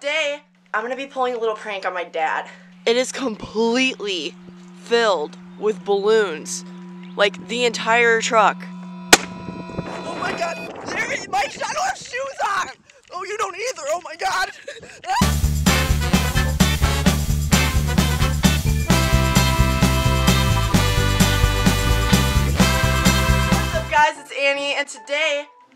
today I'm gonna be pulling a little prank on my dad. It is completely filled with balloons, like the entire truck. Oh my god, there is my I shoes on!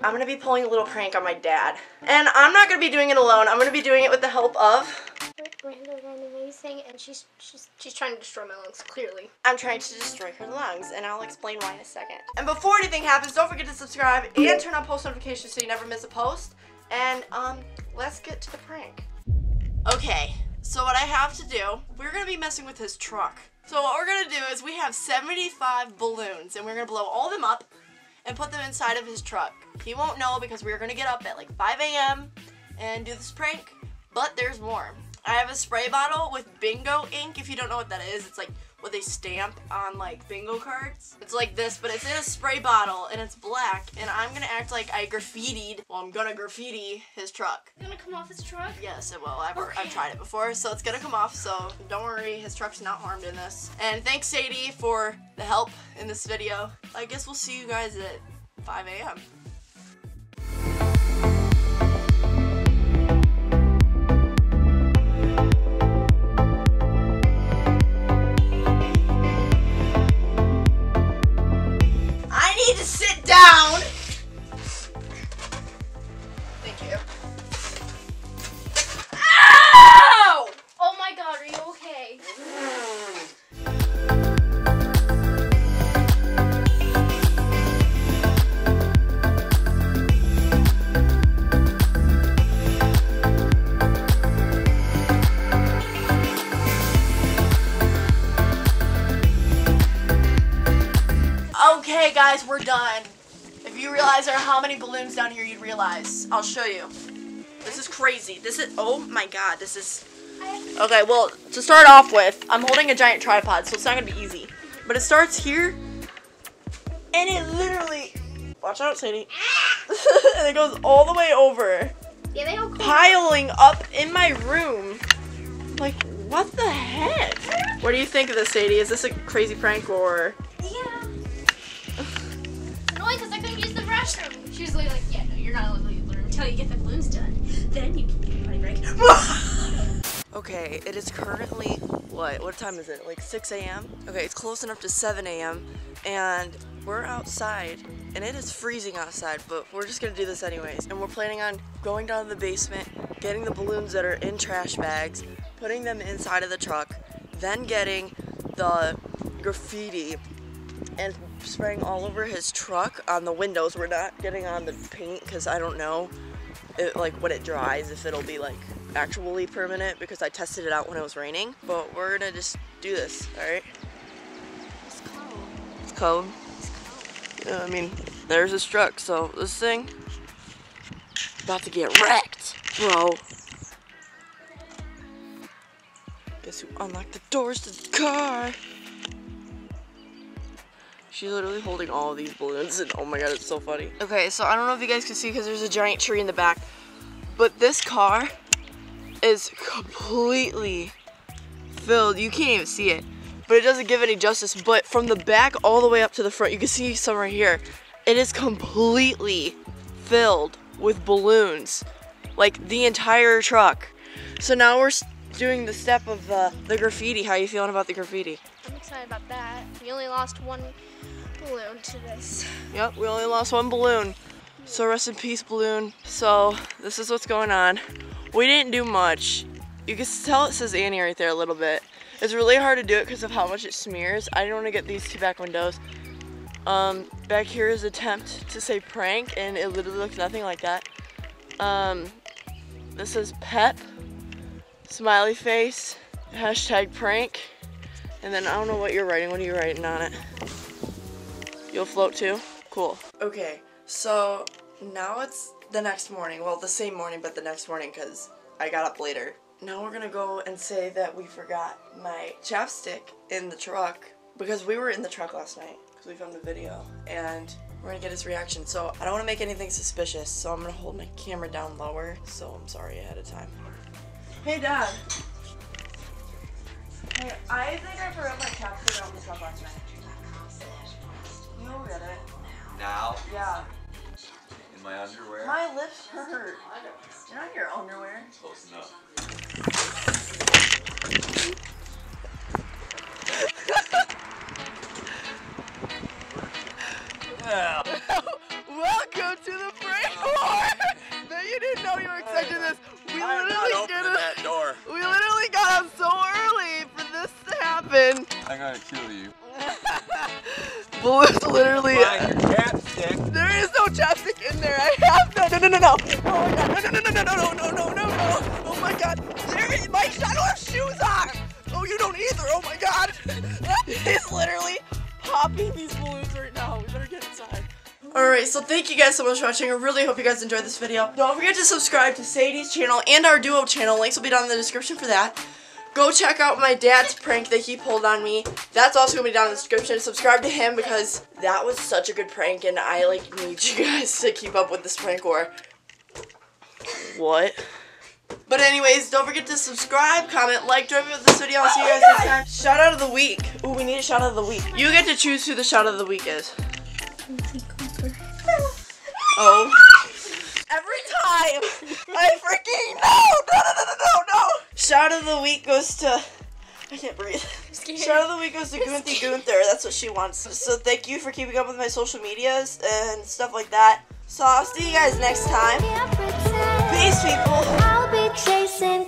I'm gonna be pulling a little prank on my dad. And I'm not gonna be doing it alone, I'm gonna be doing it with the help of Brenda Van Amazing, and she's she's she's trying to destroy my lungs. Clearly. I'm trying to destroy her lungs, and I'll explain why in a second. And before anything happens, don't forget to subscribe and turn on post notifications so you never miss a post. And um, let's get to the prank. Okay, so what I have to do, we're gonna be messing with his truck. So what we're gonna do is we have 75 balloons, and we're gonna blow all them up and put them inside of his truck. He won't know because we're gonna get up at like 5 a.m. and do this prank, but there's more. I have a spray bottle with bingo ink. If you don't know what that is, it's like what a stamp on like bingo cards. It's like this, but it's in a spray bottle and it's black. And I'm gonna act like I graffitied. Well, I'm gonna graffiti his truck. It's gonna come off his truck. Yes, it will. I've, Okay. I've tried it before, so it's gonna come off. So don't worry, his truck's not harmed in this. And thanks, Sadie, for the help in this video. I guess we'll see you guys at 5 a.m. guys, we're done. If you realize there are how many balloons down here, you'd realize. I'll show you. This is crazy. This is, oh my god, this is. Okay, well, to start off with, I'm holding a giant tripod, so it's not gonna be easy. But it starts here, and it literally. Watch out, Sadie. and it goes all the way over, Yeah, they all come. piling up in my room. Like, what the heck? What do you think of this, Sadie? Is this a crazy prank or? Yeah. Literally like, "Yeah, no, you're not allowed to use the room until you get the balloons done. Then you can get a break." Okay, it is currently what? What time is it? Like 6 a.m. Okay, it's close enough to 7 a.m. and we're outside and it is freezing outside, but we're just gonna do this anyways. And we're planning on going down to the basement, getting the balloons that are in trash bags, putting them inside of the truck, then getting the graffiti and spraying all over his truck on the windows. We're not getting on the paint because I don't know it, like when it dries if it'll be like actually permanent because I tested it out when it was raining. But we're gonna just do this, all right? It's cold. It's cold. Yeah, I mean, there's his truck, so this thing about to get wrecked, bro. Guess who unlocked the doors to the car? She's literally holding all of these balloons, and oh my god, it's so funny. Okay, so I don't know if you guys can see because there's a giant tree in the back, but this car is completely filled. You can't even see it, but it doesn't give any justice. But from the back all the way up to the front, you can see some right here. It is completely filled with balloons, like the entire truck. So now we're doing the step of uh, the graffiti. How are you feeling about the graffiti? I'm excited about that. We only lost one balloon to this. Yep, we only lost one balloon. So rest in peace, balloon. So this is what's going on. We didn't do much. You can tell it says Annie right there a little bit. It's really hard to do it because of how much it smears. I didn't want to get these two back windows. Um, back here is attempt to say prank, and it literally looks nothing like that. Um, this is pep, smiley face, hashtag prank, and then I don't know what you're writing. What are you writing on it? You'll float too? Cool. Okay, so now it's the next morning. Well, the same morning, but the next morning because I got up later. Now we're gonna go and say that we forgot my chapstick in the truck because we were in the truck last night because we filmed a video and we're gonna get his reaction. So I don't wanna make anything suspicious, so I'm gonna hold my camera down lower. So I'm sorry ahead of time. Hey, Dad. Hey, I think I forgot my chapstick in the truck last night. You go get it. Now, Yeah. in my underwear. My lips hurt. You're not in your underwear. Close enough. Welcome to the prank war. Man, you didn't know you were expecting this. We I'm not literally opening did it. that door. We literally got up so early for this to happen. I'm gonna kill you. Balloon's literally. Find your chapstick. There is no chapstick in there. I have no, no, no, no, no. Oh my god, no, no, no, no, no, no, no, no, no, no. Oh my god, there is my. I don't have shoes on. Oh, you don't either. Oh my god. He's literally popping these balloons right now. We better get inside. Alright, so thank you guys so much for watching. I really hope you guys enjoyed this video. Don't forget to subscribe to Sadie's channel and our duo channel. Links will be down in the description for that. Go check out my dad's prank that he pulled on me. That's also gonna be down in the description. Subscribe to him because that was such a good prank and I like need you guys to keep up with this prank war. What? But anyways, don't forget to subscribe, comment, like, join me with this video. I'll see you guys next time. Shout out of the week. Ooh, we need a shout out of the week. You get to choose who the shout out of the week is. Oh. Every time I freaking no no no no no no no. Shout of the week goes to I can't breathe. Shout of the week goes to Gunthy Gunther. That's what she wants. So thank you for keeping up with my social medias and stuff like that. So I'll see you guys next time. Peace, people. I'll be chasing.